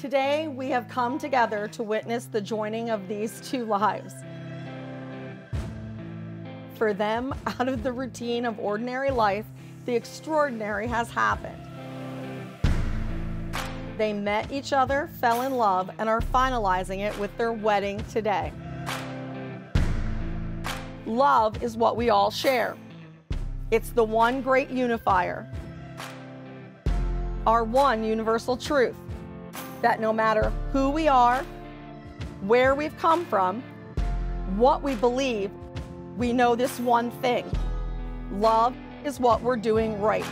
Today, we have come together to witness the joining of these two lives. For them, out of the routine of ordinary life, the extraordinary has happened. They met each other, fell in love, and are finalizing it with their wedding today. Love is what we all share. It's the one great unifier. Our one universal truth that no matter who we are, where we've come from, what we believe, we know this one thing love is what we're doing right.